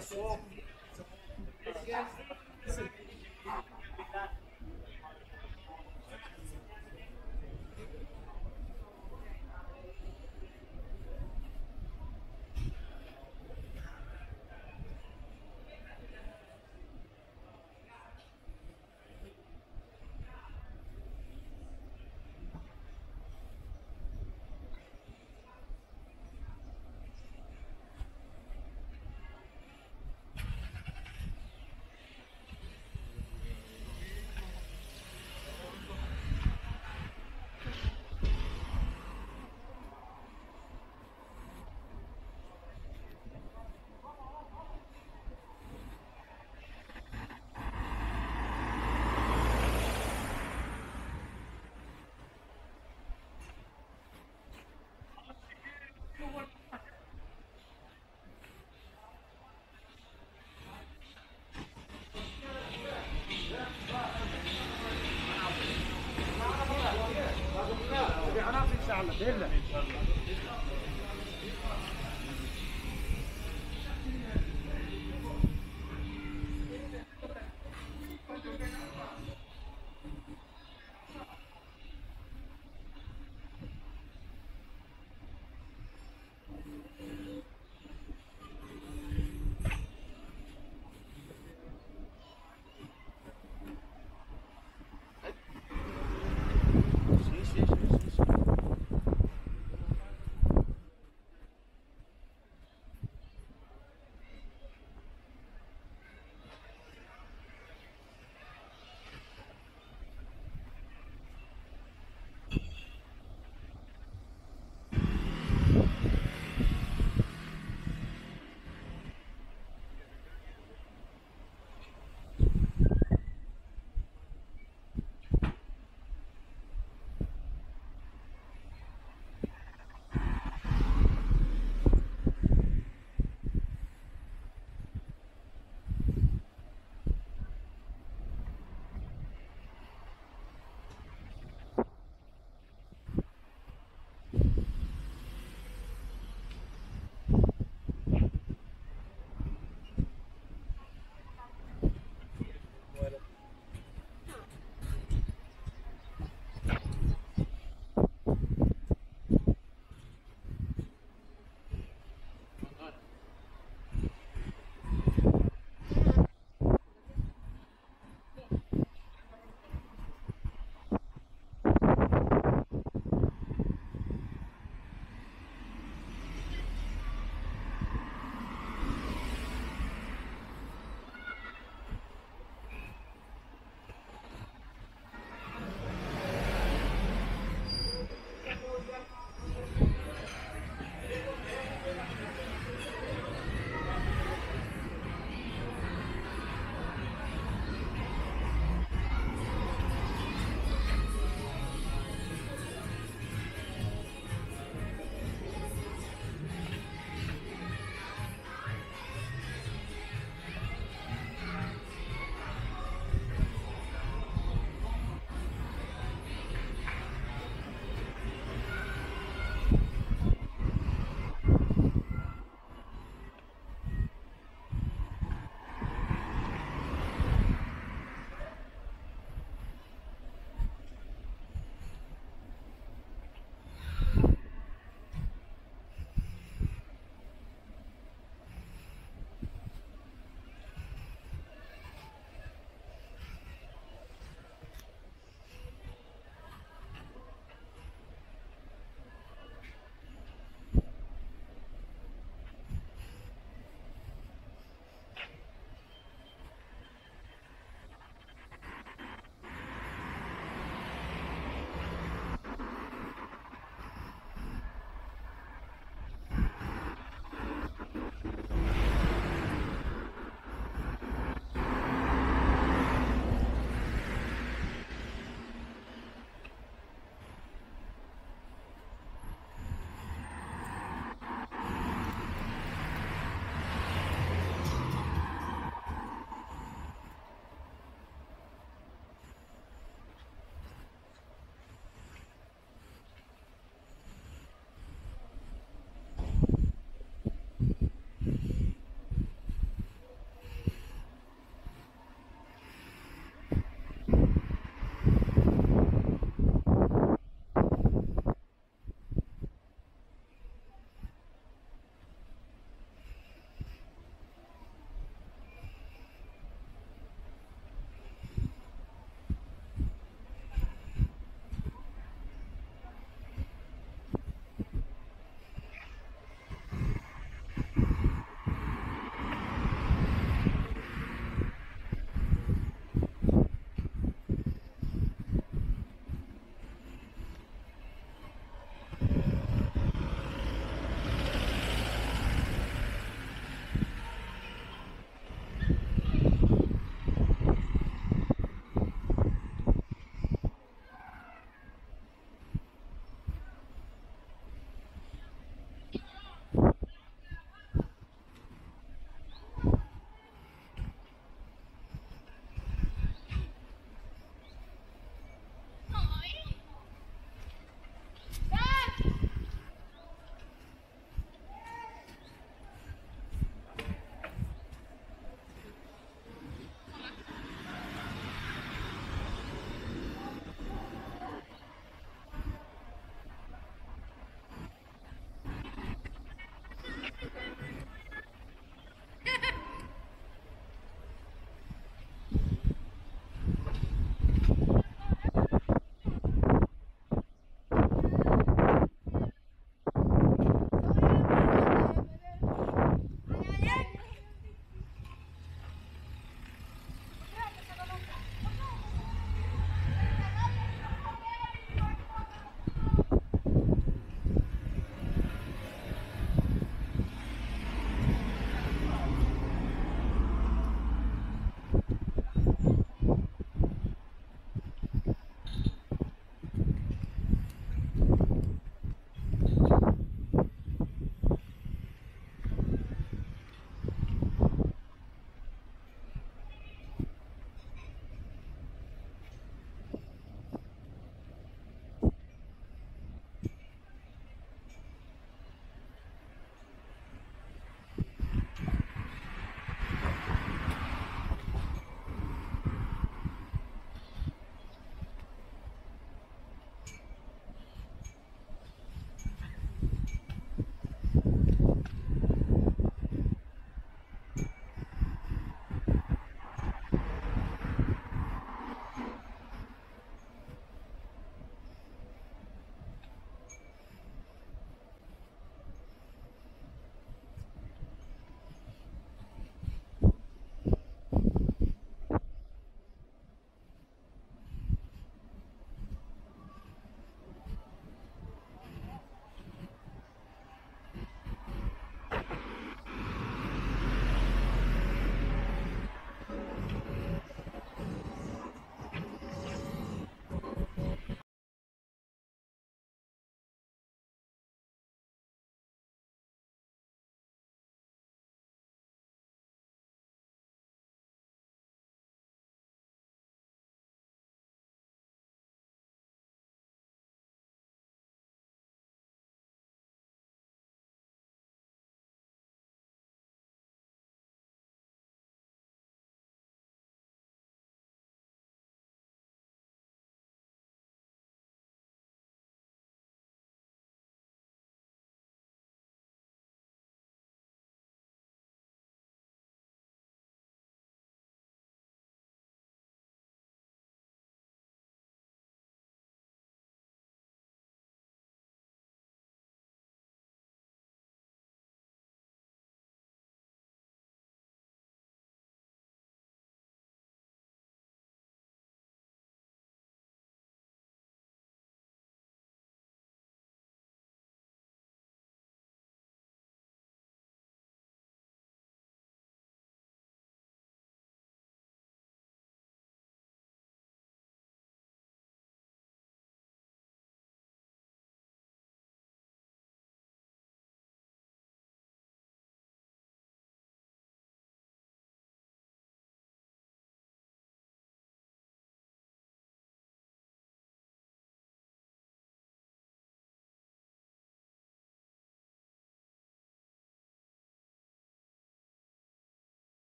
Pessoal,